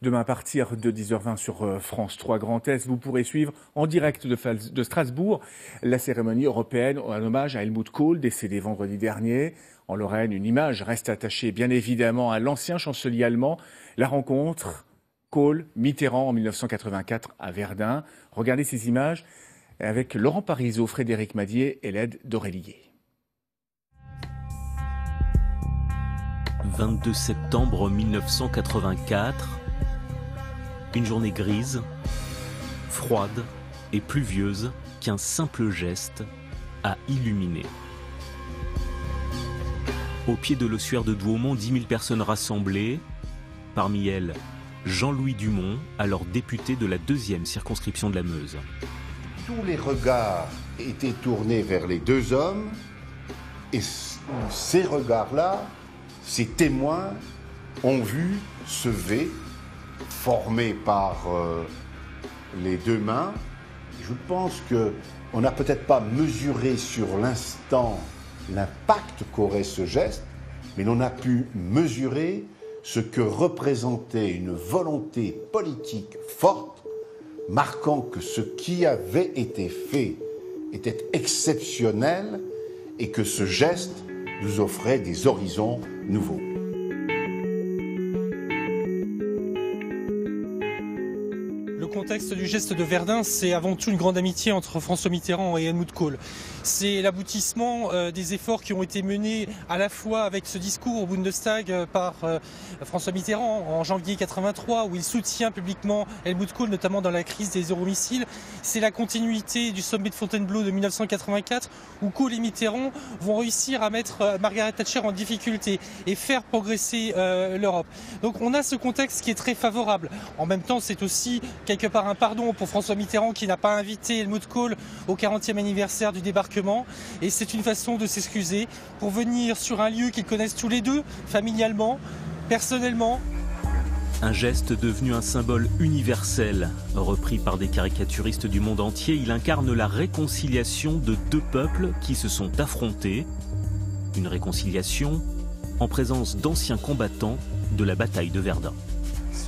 Demain à partir de 10h20 sur euh, France 3 Grand Est, vous pourrez suivre en direct de, Strasbourg la cérémonie européenne en hommage à Helmut Kohl, décédé vendredi dernier. En Lorraine, une image reste attachée bien évidemment à l'ancien chancelier allemand. La rencontre Kohl-Mitterrand en 1984 à Verdun. Regardez ces images avec Laurent Parisot, Frédéric Madier et l'aide d'Aurélier. 22 septembre 1984, une journée grise, froide et pluvieuse qu'un simple geste a illuminé. Au pied de l'ossuaire de Douaumont, 10 000 personnes rassemblées, parmi elles Jean-Louis Dumont, alors député de la deuxième circonscription de la Meuse. Tous les regards étaient tournés vers les deux hommes et ces regards-là, ces témoins ont vu ce V formé par euh, les deux mains. Je pense qu'on n'a peut-être pas mesuré sur l'instant l'impact qu'aurait ce geste, mais l'on a pu mesurer ce que représentait une volonté politique forte, marquant que ce qui avait été fait était exceptionnel et que ce geste nous offrait des horizons nouveaux. Contexte du geste de Verdun, c'est avant tout une grande amitié entre François Mitterrand et Helmut Kohl. C'est l'aboutissement euh, des efforts qui ont été menés à la fois avec ce discours au Bundestag euh, par euh, François Mitterrand en janvier 83, où il soutient publiquement Helmut Kohl, notamment dans la crise des euromissiles. C'est la continuité du sommet de Fontainebleau de 1984, où Kohl et Mitterrand vont réussir à mettre Margaret Thatcher en difficulté et faire progresser l'Europe. Donc on a ce contexte qui est très favorable. En même temps, c'est aussi quelque part un pardon pour François Mitterrand qui n'a pas invité Helmut Kohl au 40e anniversaire du débarquement. Et c'est une façon de s'excuser pour venir sur un lieu qu'ils connaissent tous les deux, familialement, personnellement. Un geste devenu un symbole universel, repris par des caricaturistes du monde entier, il incarne la réconciliation de deux peuples qui se sont affrontés. Une réconciliation en présence d'anciens combattants de la bataille de Verdun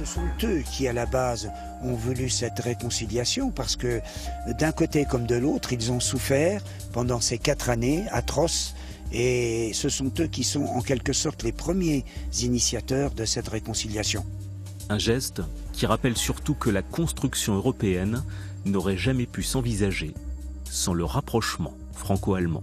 ce sont eux qui, à la base, ont voulu cette réconciliation parce que d'un côté comme de l'autre, ils ont souffert pendant ces quatre années atroces et ce sont eux qui sont en quelque sorte les premiers initiateurs de cette réconciliation. Un geste qui rappelle surtout que la construction européenne n'aurait jamais pu s'envisager sans le rapprochement franco-allemand.